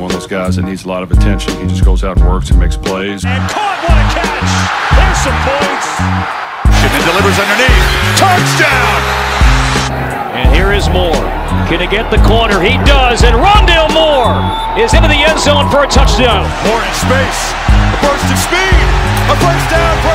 one of those guys that needs a lot of attention. He just goes out and works and makes plays. And caught, what a catch! There's some points. Shipman delivers underneath. Touchdown! And here is Moore. Can he get the corner? He does. And Rondale Moore is into the end zone for a touchdown. Moore in space. A burst of speed. A first down for